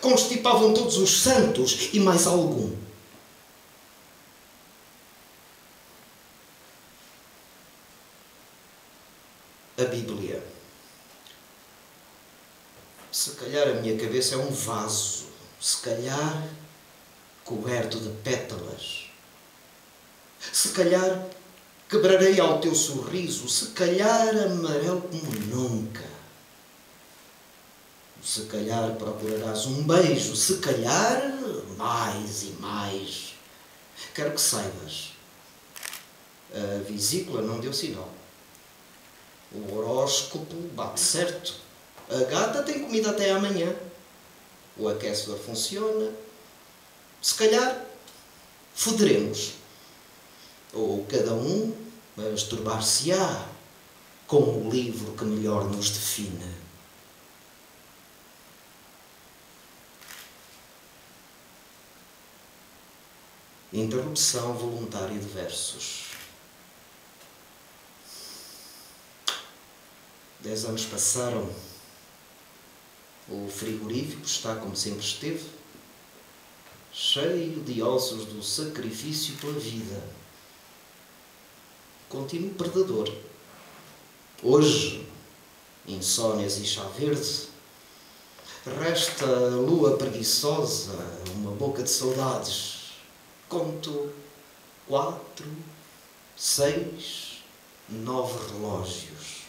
constipavam todos os santos e mais algum. A Bíblia. Se calhar a minha cabeça é um vaso, se calhar coberto de pétalas. Se calhar quebrarei ao teu sorriso, se calhar amarelo como nunca. Se calhar procurarás um beijo, se calhar mais e mais. Quero que saibas. A vesícula não deu sinal. O horóscopo bate certo. A gata tem comida até amanhã. O aquecedor funciona. Se calhar foderemos. Ou cada um masturbar-se-á com o livro que melhor nos define. Interrupção voluntária de versos. Dez anos passaram. O frigorífico está como sempre esteve, cheio de ossos do sacrifício pela vida. Contínuo predador. Hoje, insónias e chá verde. Resta lua preguiçosa, uma boca de saudades Conto quatro, seis, nove relógios.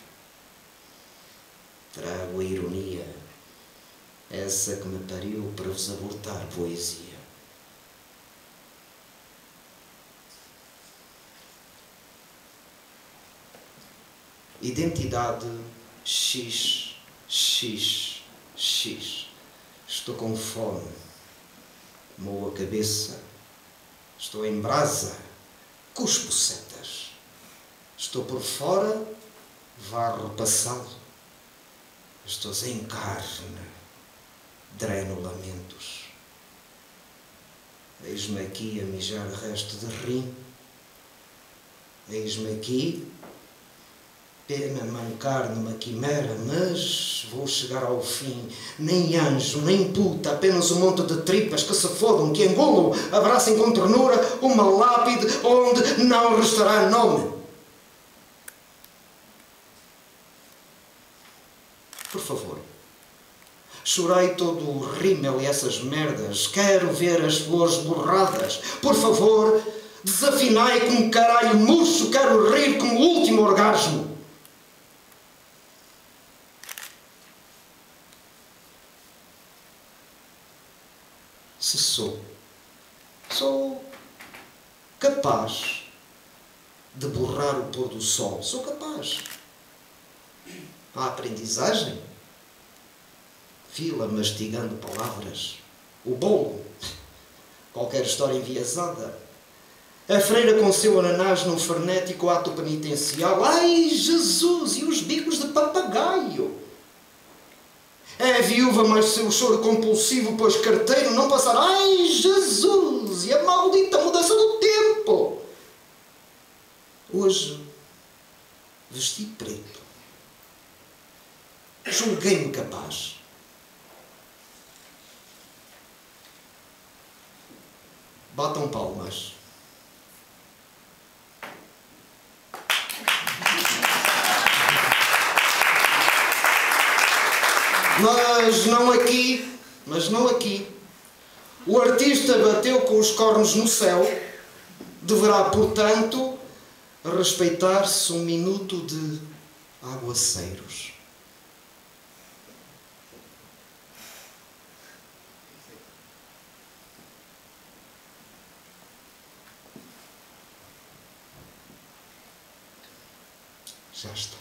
Trago a ironia, essa que me pariu para vos abortar poesia. Identidade X, X, X. Estou com fome. Moa a cabeça Estou em brasa, cuspo setas. Estou por fora, varro passado. Estou sem carne, dreno lamentos. Eis-me aqui a mijar resto de rim. Eis-me aqui pena mancar numa quimera, mas vou chegar ao fim. Nem anjo, nem puta, apenas um monte de tripas que se fodam, que engolam, abracem com ternura uma lápide onde não restará nome. Por favor, chorei todo o rímel e essas merdas. Quero ver as flores borradas. Por favor, desafinai como caralho murcho. Quero rir como o último orgasmo. Se sou. Sou capaz de borrar o pôr do sol. Sou capaz. A aprendizagem. Fila mastigando palavras. O bolo. Qualquer história enviesada. A freira com seu ananás num frenético ato penitencial. Ai, Jesus! E os bicos de papagaio! É viúva, mas seu choro compulsivo, pois carteiro não passará. Ai, Jesus! E a maldita mudança do tempo! Hoje, vesti preto. Julguei-me capaz. Batam palmas. Mas não aqui, mas não aqui. O artista bateu com os cornos no céu, deverá, portanto, respeitar-se um minuto de aguaceiros. Já está.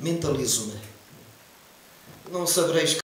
Mentalizo-me. Não saberei escrever